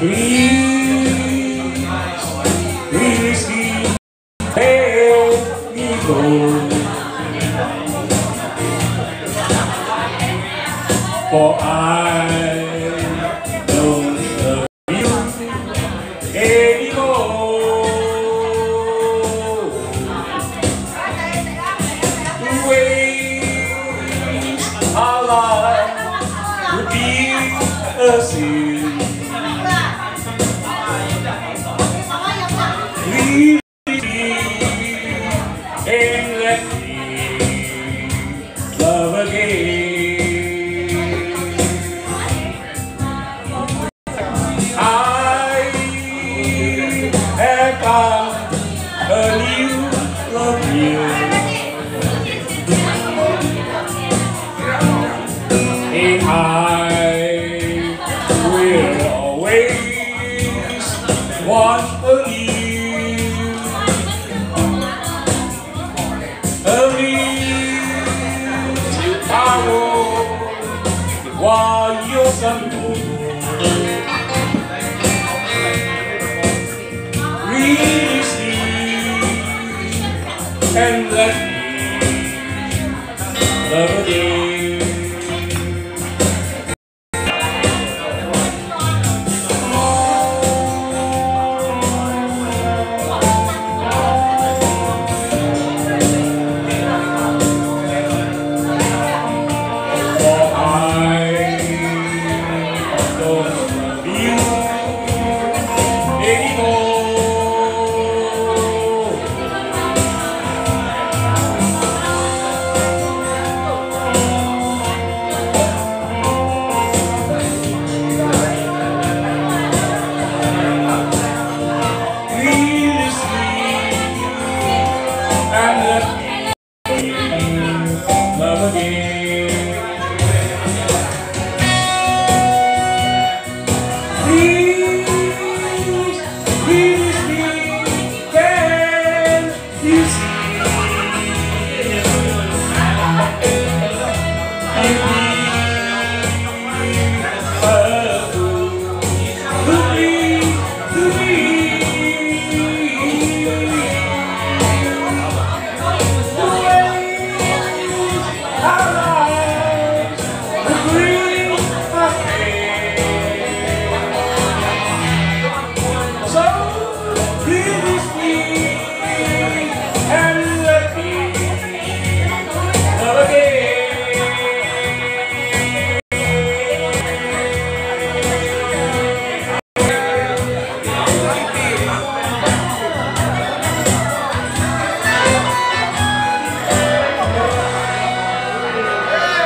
Please, please keep me go. For I don't love you anymore. Waste our life would be a sin. Found a new love you. And I will always watch for you. A little power while you're Release me and let me love again. For